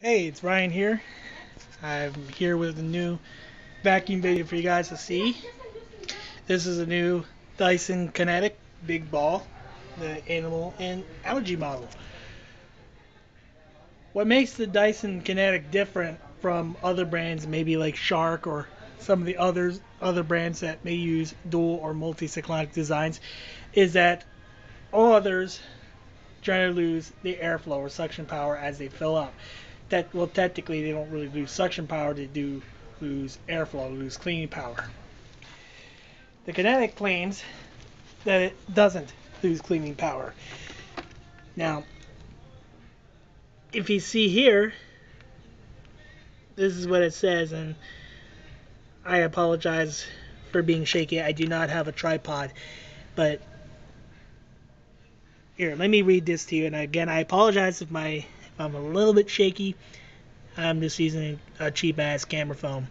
Hey, it's Ryan here. I'm here with a new vacuum video for you guys to see. This is a new Dyson Cinetic Big Ball, the animal and allergy model. What makes the Dyson Cinetic different from other brands, maybe like Shark or some of the others other brands that may use dual or multi-cyclonic designs, is that all others generally lose the airflow or suction power as they fill up that well technically they don't really lose suction power they do lose airflow lose cleaning power. The Cinetic claims that it doesn't lose cleaning power. Now if you see here this is what it says and I apologize for being shaky. I do not have a tripod but here let me read this to you and again I apologize if my I'm a little bit shaky. I'm just using a cheap ass camera phone.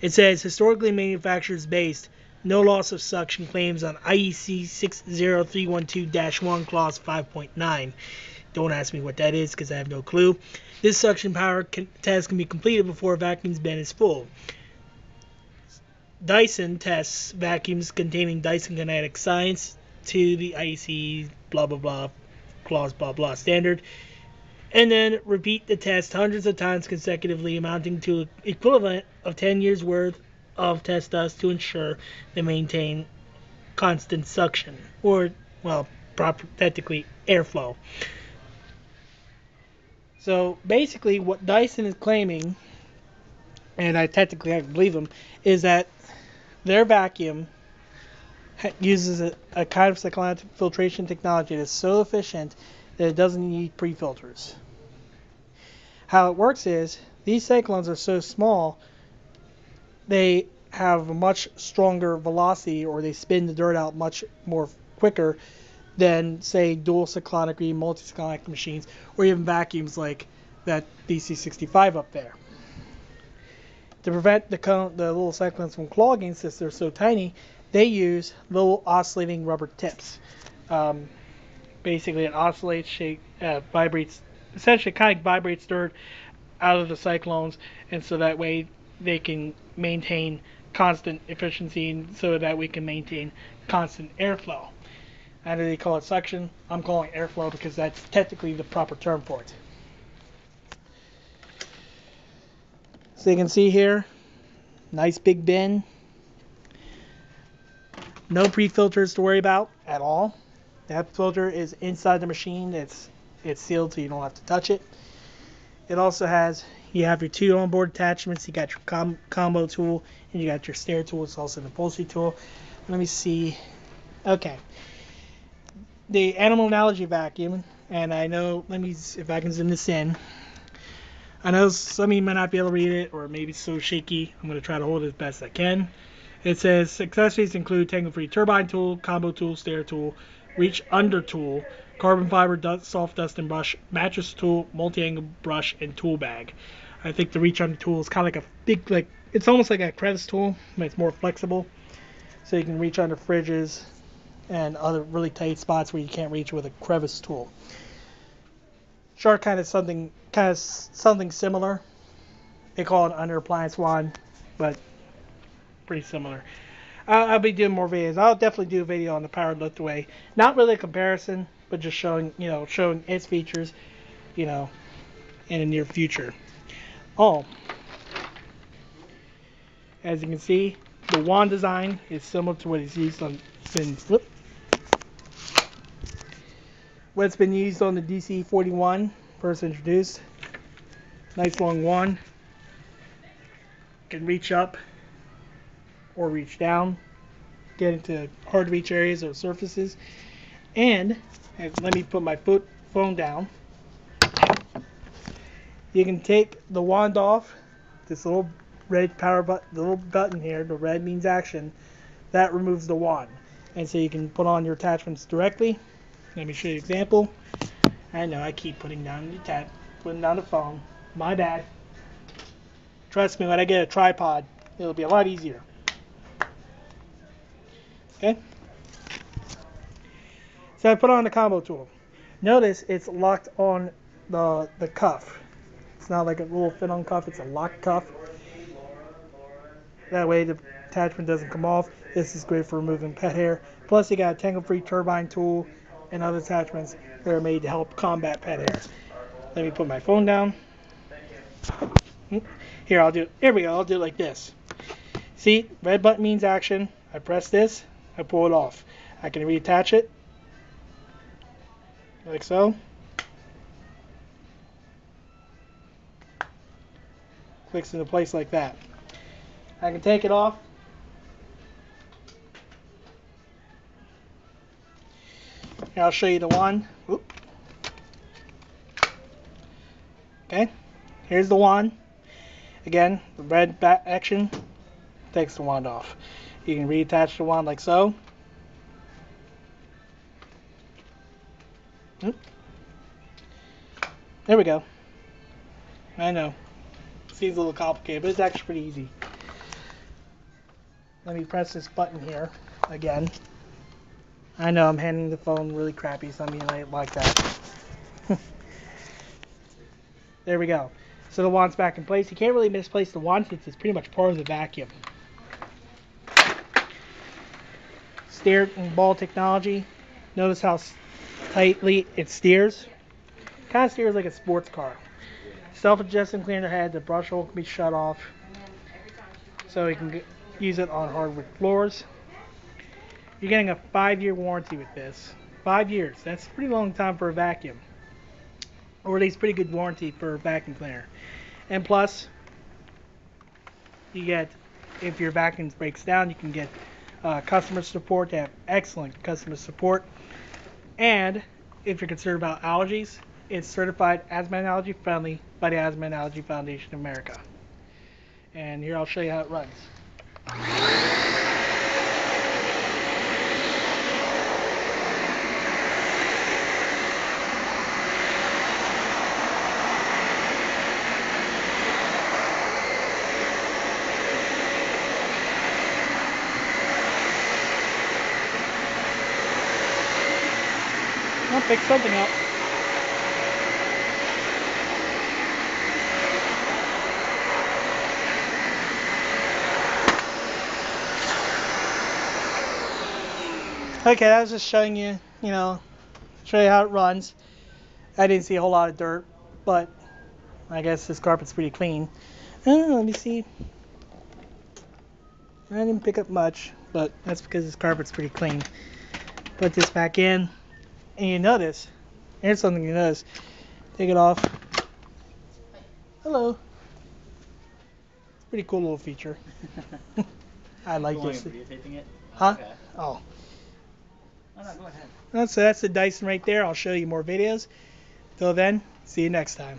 It says historically manufacturers based no loss of suction claims on IEC 60312-1 clause 5.9. Don't ask me what that is because I have no clue. This suction power can, test can be completed before a vacuum's bin is full. Dyson tests vacuums containing Dyson Cinetic Science to the IEC blah blah blah clause blah blah standard and then repeat the test hundreds of times consecutively, amounting to equivalent of 10 years worth of test dust to ensure they maintain constant suction, or, well, proper, technically airflow. So basically, what Dyson is claiming, and I technically I believe them, is that their vacuum uses a, a kind of cyclonic filtration technology that's so efficient that it doesn't need pre-filters. How it works is these cyclones are so small, they have a much stronger velocity or they spin the dirt out much more quicker than say dual cyclonic or multi-cyclonic machines or even vacuums like that DC65 up there. To prevent the, the little cyclones from clogging since they're so tiny, they use little oscillating rubber tips. Um, basically it oscillates, shake, uh, vibrates, essentially kind of vibrates dirt out of the cyclones, and so that way they can maintain constant efficiency, and so that we can maintain constant airflow. And they call it suction. I'm calling airflow because that's technically the proper term for it. So you can see here, nice big bin. No pre-filters to worry about at all. That filter is inside the machine. It's it's sealed so you don't have to touch it. It also has you have your two onboard attachments. You got your com combo tool and you got your stair tool. It's also an upholstery tool. Let me see. Okay. The animal analogy vacuum, and I know. Let me if I can zoom this in. I know some of you might not be able to read it, or maybe it's so shaky. I'm going to try to hold it as best I can. It says accessories include tangle-free turbine tool, combo tool, stair tool, reach under tool, carbon fiber dust, soft dusting brush, mattress tool, multi-angle brush, and tool bag. I think the reach under tool is kind of like a big, like it's almost like a crevice tool, but it's more flexible, so you can reach under fridges and other really tight spots where you can't reach with a crevice tool. Shark kind of something, kind of something similar. They call it under appliance wand, but pretty similar. I'll, I'll, be doing more videos. I'll definitely do a video on the powered lift away. Not really a comparison, but just showing, you know, showing its features, you know, in the near future. Oh, as you can see, the wand design is similar to what is used on been whoop, what's been used on the DC41 first introduced. Nice long wand. Can reach up or reach down, get into hard to reach areas or surfaces. And, and let me put my foot phone down. You can take the wand off, this little red power button, the little button here, the red means action, that removes the wand. And so you can put on your attachments directly. Let me show you an example. I know I keep putting down the tab, putting down the phone. My bad. Trust me, when I get a tripod, it'll be a lot easier. Okay? So I put on the combo tool. Notice it's locked on the, the cuff. It's not like a little fit-on cuff. It's a lock cuff. That way the attachment doesn't come off. This is great for removing pet hair. Plus, you got a tangle-free turbine tool and other attachments that are made to help combat pet hair. Let me put my phone down. Here, I'll do. Here we go. I'll do it like this. See, red button means action. I press this. I pull it off. I can reattach it like so. Clicks into place like that. I can take it off. Here, I'll show you the one. Oop. Okay, here's the wand. Again, the red back action takes the wand off. You can reattach the wand like so. There we go. I know. Seems a little complicated, but it's actually pretty easy. Let me press this button here again. I know I'm handing the phone really crappy, so I mean being like that. there we go. So the wand's back in place. You can't really misplace the wand since it's pretty much part of the vacuum. Steer and ball technology. Notice how tightly it steers. Kind of steers like a sports car. Self-adjusting cleaner head. The brush hole can be shut off. So you can use it on hardwood floors. You're getting a five-year warranty with this. Five years. That's a pretty long time for a vacuum. Or at least pretty good warranty for a vacuum cleaner. And plus, you get, if your vacuum breaks down, you can get uh, customer support. They have excellent customer support. And if you're concerned about allergies, it's certified asthma and allergy friendly by the Asthma and Allergy Foundation of America. And here I'll show you how it runs. Pick something up. Okay, I was just showing you, you know, show you how it runs. I didn't see a whole lot of dirt, but I guess this carpet's pretty clean. Uh, let me see. I didn't pick up much, but that's because this carpet's pretty clean. Put this back in, and you notice, here's something you notice. Take it off. Hello. It's a pretty cool little feature. I like this. videotaping it? Huh? Okay. Oh. Oh, no, go ahead. That's, that's the Dyson right there. I'll show you more videos. Till then, see you next time.